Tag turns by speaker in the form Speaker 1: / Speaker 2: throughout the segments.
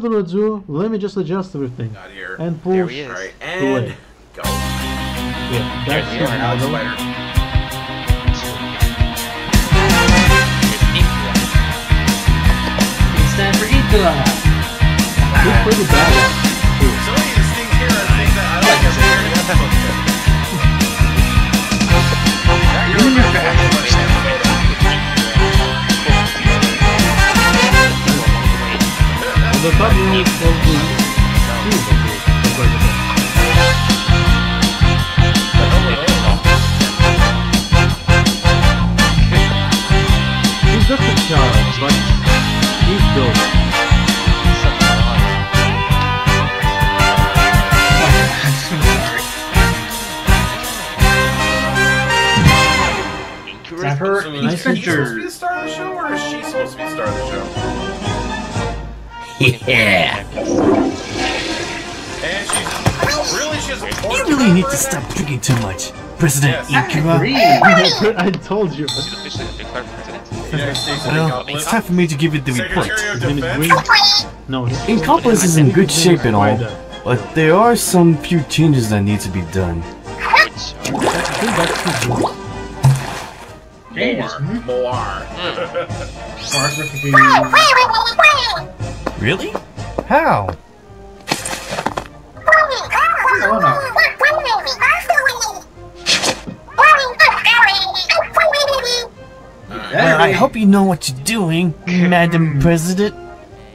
Speaker 1: further ado, let me just adjust everything.
Speaker 2: Not here.
Speaker 1: And pull.
Speaker 3: There he is.
Speaker 2: Alright,
Speaker 1: Away.
Speaker 2: go.
Speaker 1: Yeah, that's
Speaker 3: we
Speaker 1: his
Speaker 3: are.
Speaker 2: Alex
Speaker 1: model.
Speaker 2: Spider.
Speaker 4: It's time for Itola.
Speaker 1: He's pretty badass. too.
Speaker 2: So many distinct here are things that I like
Speaker 1: just a child, but he's dope.
Speaker 4: Time for
Speaker 2: So
Speaker 1: Nice
Speaker 2: is he supposed to be the star of the show, or is she supposed to be the star of the show?
Speaker 3: Yeah.
Speaker 2: And she's really she has a
Speaker 5: You really need to stop drinking too much. President
Speaker 2: Yes.
Speaker 5: Ikura.
Speaker 4: Agree.
Speaker 1: I told you.
Speaker 3: He's officially the declared president.
Speaker 2: there. United States of
Speaker 5: Well, it's time for me to give you the report.
Speaker 2: Secretary of
Speaker 1: His name is No, he's
Speaker 5: Inkopolis is in good shape and all, but there are some few changes that need to be done.
Speaker 3: Which,
Speaker 1: I think that's his name.
Speaker 4: Changes.
Speaker 2: More. More.
Speaker 4: Start with the
Speaker 5: Really? How?
Speaker 4: Oh.
Speaker 5: Well, I hope you know what you're doing, Madam President.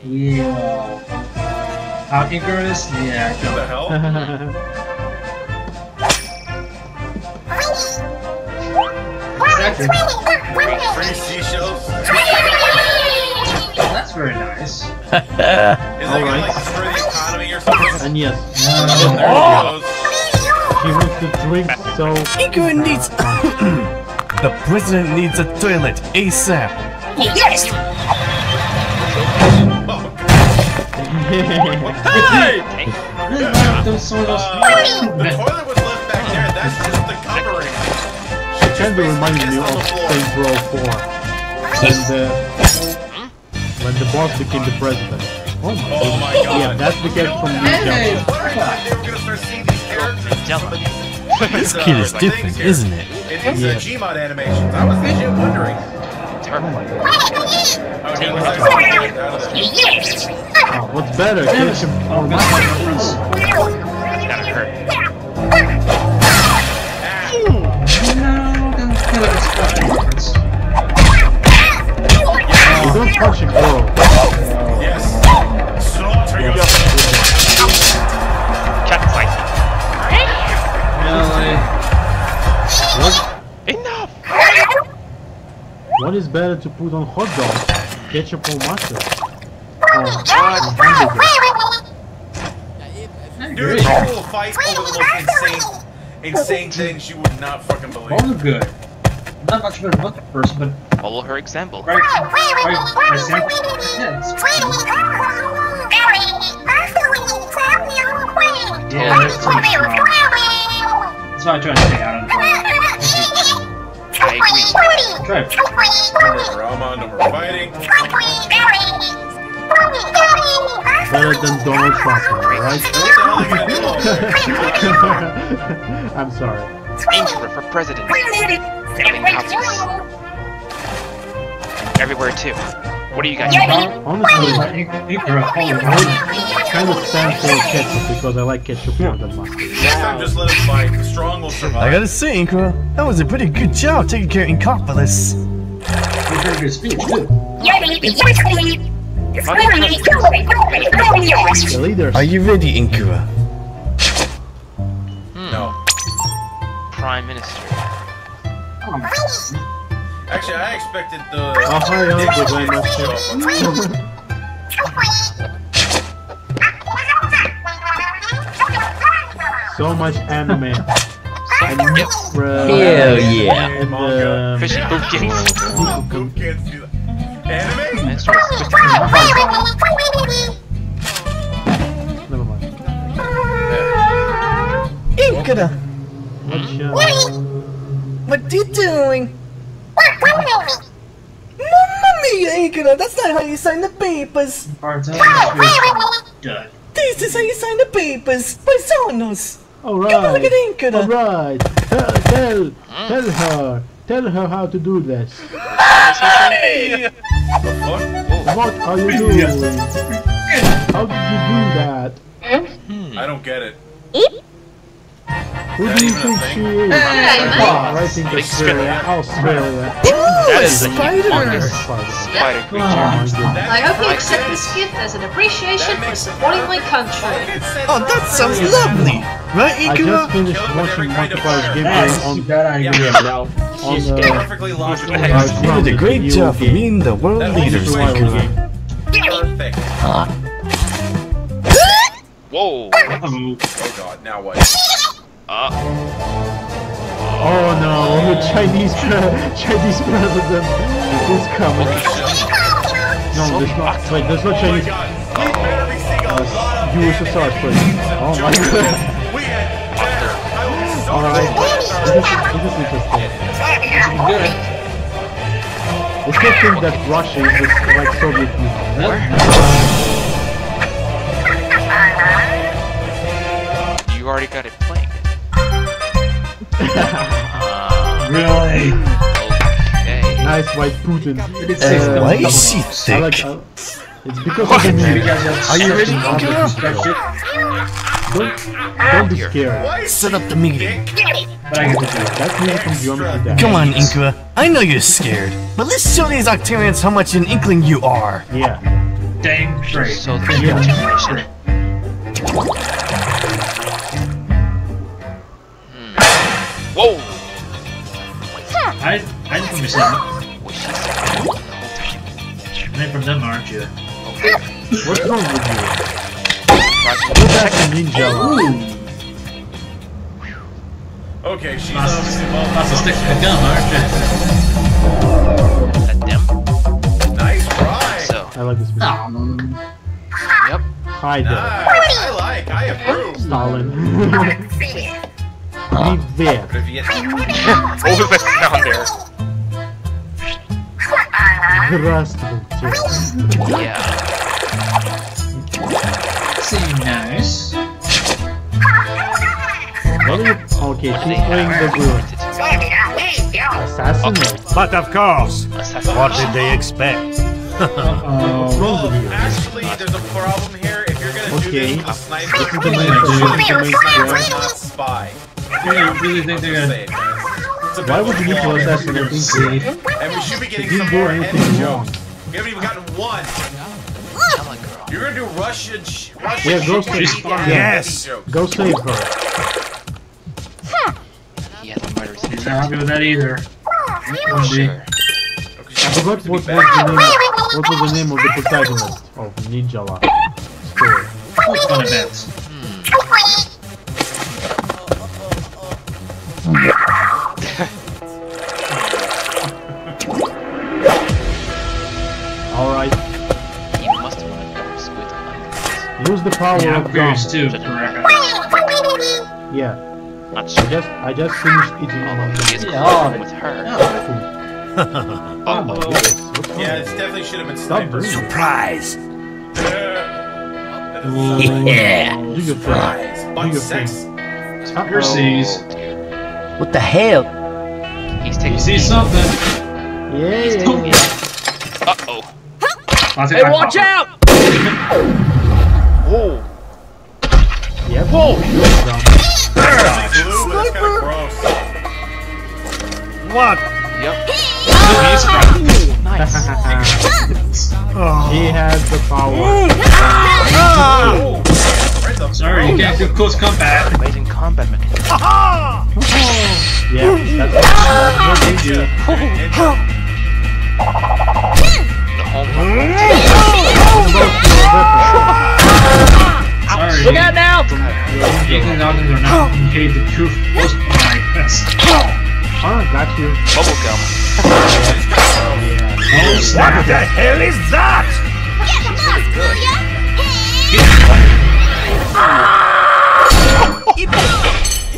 Speaker 4: Yeah. How Icarus? Yeah.
Speaker 2: What the hell?
Speaker 4: Exactly.
Speaker 2: Free seashells?
Speaker 4: That's very nice.
Speaker 2: Is it gonna
Speaker 1: Alright.
Speaker 2: like destroy the economy or something?
Speaker 1: and yes,
Speaker 2: And there
Speaker 5: Oh!
Speaker 2: it
Speaker 1: he wants to drink so.
Speaker 5: Ikura needs. the president needs a toilet ASAP.
Speaker 2: goes. Hey!
Speaker 4: Really glad those some of those.
Speaker 2: Uh, the toilet was left back there. That's just the covering.
Speaker 1: kind of reminds me of Saints Row 4. When the, when the boss became the president. Oh my
Speaker 2: Oh my god.
Speaker 1: Yeah, that's the kid from New
Speaker 4: Hey!
Speaker 1: Jump.
Speaker 2: What I thought they were gonna start seeing these characters.
Speaker 3: Jello.
Speaker 5: This
Speaker 2: uh,
Speaker 5: kid is different,
Speaker 2: here.
Speaker 5: isn't it?
Speaker 2: In these uh, Gmod animations. I was legit wondering.
Speaker 3: Terrible.
Speaker 2: Okay, let's start getting out of this.
Speaker 1: Oh, what's better? Finish him.
Speaker 4: Oh,
Speaker 1: You don't punch a girl.
Speaker 2: Yes. Slaughter your
Speaker 3: Cat fight.
Speaker 4: Really?
Speaker 3: Enough!
Speaker 1: What is better to put on hot dog? Ketchup or mustard? Or hamburger?
Speaker 2: Dude, people will fight over the most insane, insane things you would not fucking
Speaker 4: Both
Speaker 2: believe.
Speaker 4: are good. Not much of a book person, but
Speaker 3: Follow her example.
Speaker 4: right, right, right, Yeah, it's- yeah, there's too much. That's why I try to stay out of it.
Speaker 3: I agree.
Speaker 4: Try it.
Speaker 2: No no more fighting.
Speaker 1: Better than Donald Trump, right?
Speaker 2: What the hell are you gonna do all day?
Speaker 1: I'm sorry.
Speaker 3: Inkura for president. Selling copies. Everywhere too. What do you guys think?
Speaker 1: Honestly,
Speaker 4: Ikura, holy
Speaker 1: I would kind of stand for ketchup because I like ketchup more than mustard.
Speaker 2: Next time, just let him fight. The strong will survive.
Speaker 5: I gotta say, Ikura, that was a pretty good job taking care of Inkopolis.
Speaker 4: You very good speech, too.
Speaker 1: The leaders.
Speaker 5: Are you ready, Inkura?
Speaker 2: No.
Speaker 3: Prime Minister.
Speaker 4: Um,
Speaker 2: Actually, I expected the.
Speaker 1: Oh, hi,
Speaker 2: Dixie
Speaker 1: good, I
Speaker 2: show
Speaker 1: must
Speaker 2: up on
Speaker 1: So much anime. And
Speaker 3: Yep.
Speaker 5: Hell yeah.
Speaker 1: And,
Speaker 2: Manga.
Speaker 1: um,
Speaker 3: Fishing boot games.
Speaker 2: Who can't see that? Anime?
Speaker 3: That's right.
Speaker 1: never mind.
Speaker 5: Inkura,
Speaker 1: Watch, uh,
Speaker 5: what you doing? Mamma you ain't gonna. That's not how you sign the papers.
Speaker 4: Parts Done.
Speaker 5: This is how you sign the papers. Paisanos.
Speaker 1: Alright.
Speaker 5: Come on, look at Inkada.
Speaker 1: Alright. Tell, tell, tell her. Tell her how to do this.
Speaker 5: Hey!
Speaker 1: What are you doing? How did you do that? Hmm.
Speaker 2: I don't get it.
Speaker 1: Who do you think she is? Ah, I think Australia. Australia.
Speaker 3: That is the
Speaker 5: spider.
Speaker 3: humongous
Speaker 1: Spider.
Speaker 3: spider
Speaker 1: Oh
Speaker 3: creature.
Speaker 1: my.
Speaker 6: I hope you accept this gift as an appreciation for supporting my country.
Speaker 5: Oh, that sounds lovely. Right,
Speaker 1: I
Speaker 5: Inkada?
Speaker 1: just finished watching Markiplier's gameplay on
Speaker 4: That idea.
Speaker 1: on
Speaker 2: She's
Speaker 1: uh,
Speaker 2: perfectly logical.
Speaker 5: You did a great job for being the world
Speaker 2: That
Speaker 5: leader,
Speaker 2: whole survival
Speaker 5: Inkada.
Speaker 2: game. Perfect.
Speaker 3: Whoa.
Speaker 4: Uh-oh.
Speaker 2: Oh god, now what?
Speaker 3: Uh,
Speaker 1: Oh no, the Chinese Chinese president is coming. No, there's not. Wait, there's no
Speaker 2: Oh my
Speaker 1: Chinese.
Speaker 2: god. Be seeing a lot of
Speaker 1: USSR president. Oh my god. Alright.
Speaker 2: glad.
Speaker 1: This is, this is interesting.
Speaker 4: Good.
Speaker 1: It's good thing that Russia is like Soviet Union.
Speaker 3: you already got it.
Speaker 4: Really?
Speaker 3: Okay.
Speaker 1: Nice white Putin.
Speaker 5: Uh, why is she
Speaker 1: I like.
Speaker 5: thick?
Speaker 1: Uh, it's because of the
Speaker 4: You
Speaker 1: music.
Speaker 4: guys have
Speaker 5: Are you ready,
Speaker 4: sex and
Speaker 5: Inkada?
Speaker 4: respect
Speaker 1: Don't, don't be scared.
Speaker 5: Set up the meeting.
Speaker 4: but I get to do it.
Speaker 1: That's me from Geometry Dash.
Speaker 5: Come on, Inkura. I know you're scared, but let's show these Octarians how much an inkling you are.
Speaker 1: Yeah.
Speaker 4: Dang straight.
Speaker 3: So
Speaker 1: Yeah.
Speaker 4: you're from them, aren't you?
Speaker 1: What's wrong with you? Go back to ninja.
Speaker 2: Okay, she's
Speaker 4: Mas
Speaker 2: obviously well.
Speaker 4: That's a stick to the gum, aren't you?
Speaker 3: At them.
Speaker 2: Nice
Speaker 3: try.
Speaker 1: I like this video.
Speaker 4: Um,
Speaker 3: yep.
Speaker 1: Hi there.
Speaker 2: Nice. I like. I approve.
Speaker 1: Stalin.
Speaker 2: Leave
Speaker 3: there. Over the down there.
Speaker 1: Здравствуйте.
Speaker 3: Yeah.
Speaker 4: seem nice.
Speaker 1: What are you? Okay,
Speaker 3: What do they
Speaker 1: she's playing the
Speaker 3: have?
Speaker 1: good. Assassinate.
Speaker 5: But of course,
Speaker 3: Assassin.
Speaker 5: what did they expect?
Speaker 1: What's
Speaker 4: Uh-oh.
Speaker 1: wrong with you?
Speaker 2: Actually, there's a problem here. If you're gonna
Speaker 1: Okay.
Speaker 2: do this, a sniper
Speaker 1: This is the
Speaker 2: is
Speaker 1: main question. This is the main
Speaker 2: not
Speaker 1: question.
Speaker 2: spy.
Speaker 4: You really think they're gonna...
Speaker 2: Say it, man. It's a
Speaker 1: Why
Speaker 2: bit
Speaker 1: would
Speaker 2: of
Speaker 1: you
Speaker 2: a
Speaker 1: need to
Speaker 2: flaw.
Speaker 1: assassinate Inkling?
Speaker 2: And we should be getting some more
Speaker 1: anything
Speaker 2: heavy jokes. We haven't even gotten one.
Speaker 3: Tell a girl.
Speaker 2: You're gonna do Russian, sh- Russian
Speaker 1: Yeah, go
Speaker 2: shit
Speaker 1: for
Speaker 2: you
Speaker 1: it.
Speaker 2: need to have
Speaker 5: Yes.
Speaker 2: heavy.
Speaker 1: Go save her.
Speaker 3: He has a murderous
Speaker 4: He's
Speaker 3: intent.
Speaker 4: not happy with that either.
Speaker 3: Sure.
Speaker 1: I forgot what was the name. What was the name of the protagonist of Ninjala story?
Speaker 4: Fun events.
Speaker 1: All the power
Speaker 4: Yeah,
Speaker 1: of
Speaker 4: I'm too.
Speaker 1: Yeah,
Speaker 3: Not
Speaker 1: I just I just finished eating all of
Speaker 3: He is
Speaker 1: them.
Speaker 3: close with her.
Speaker 1: Oh my
Speaker 3: Uh-oh.
Speaker 1: goodness.
Speaker 2: Yeah, it definitely should have been
Speaker 1: Stop
Speaker 2: sniper.
Speaker 5: Surprise!
Speaker 2: That is
Speaker 5: Yeah.
Speaker 1: Do your.
Speaker 2: Surprise.
Speaker 1: Do
Speaker 2: Bug sex.
Speaker 1: thing.
Speaker 4: Pierces.
Speaker 5: What the hell?
Speaker 3: He's taking
Speaker 4: You see something?
Speaker 1: Yeah,
Speaker 3: He's
Speaker 1: yeah,
Speaker 3: taking
Speaker 1: yeah.
Speaker 3: Uh oh.
Speaker 4: Hey, watch out!
Speaker 3: Whoa.
Speaker 1: Yep. Whoa!
Speaker 5: What?
Speaker 3: Yep.
Speaker 1: he has the power.
Speaker 2: Oh,
Speaker 4: Sorry, you can't do close combat.
Speaker 3: Amazing combat mechanism.
Speaker 1: Yeah, that's, that's what they do.
Speaker 3: The home
Speaker 4: Inkling goggins are not communicate the truth most of my best.
Speaker 1: Oh, got you.
Speaker 3: bubble gum.
Speaker 1: Yeah.
Speaker 4: Oh, snap.
Speaker 5: the hell is that?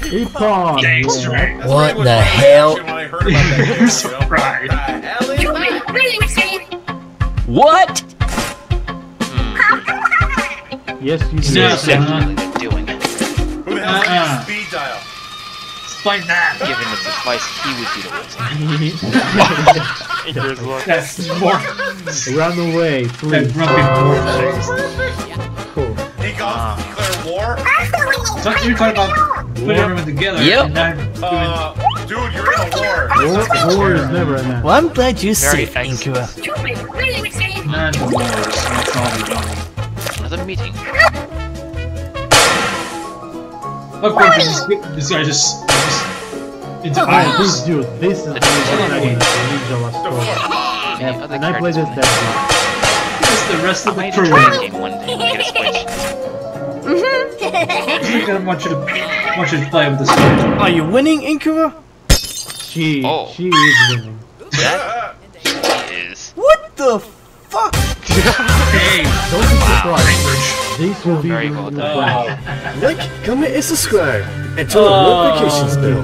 Speaker 1: Epon.
Speaker 4: Dang straight.
Speaker 2: What
Speaker 5: the hell?
Speaker 2: When I heard about that,
Speaker 4: You're
Speaker 2: you know,
Speaker 4: surprised.
Speaker 2: the hell is that?
Speaker 7: What?
Speaker 1: Yes, you do.
Speaker 4: Yeah.
Speaker 2: Who the hell
Speaker 4: Uh-uh.
Speaker 2: uh speed dial?
Speaker 4: Explain that.
Speaker 3: Given the device, he would be the wizard.
Speaker 4: That's more
Speaker 1: Run away,
Speaker 4: that
Speaker 1: please.
Speaker 4: grumpy dwarf.
Speaker 1: Cool.
Speaker 2: He goes to declare war?
Speaker 4: So you're talking about putting everyone together.
Speaker 7: Yep.
Speaker 4: And then
Speaker 2: Uh, dude, you're in a war.
Speaker 1: War, war is never enough.
Speaker 7: Well, I'm glad you're
Speaker 3: Very
Speaker 7: safe,
Speaker 3: thanks.
Speaker 7: Inkura.
Speaker 4: not the wars. That's all we want.
Speaker 3: Another meeting.
Speaker 4: What point did this, this guy just, just into
Speaker 1: Oh,
Speaker 4: idols?
Speaker 1: this dude, this is the protagonist of Ninja Lost
Speaker 2: The
Speaker 1: Story. Yeah, and I played as
Speaker 3: characters
Speaker 1: that
Speaker 4: Just the rest
Speaker 3: I
Speaker 4: of the crew.
Speaker 3: try a game one day. Get a Switch.
Speaker 4: I want you to want you to play with this guy.
Speaker 7: Are you winning, Inkura?
Speaker 1: dude. She,
Speaker 3: Oh.
Speaker 1: she is winning.
Speaker 3: He is.
Speaker 7: What the fuck?
Speaker 4: Hey,
Speaker 1: Don't be surprised. This will be
Speaker 3: Very
Speaker 1: the
Speaker 3: well done.
Speaker 1: plan.
Speaker 5: Like, comment and subscribe. And turn on notifications bell.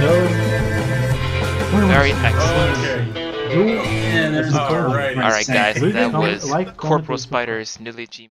Speaker 1: No.
Speaker 3: Very excellent.
Speaker 2: Okay.
Speaker 4: Yeah, there's
Speaker 2: Alright.
Speaker 3: Alright, guys, that was
Speaker 1: like, comment,
Speaker 3: Corporal. Spider's newly G.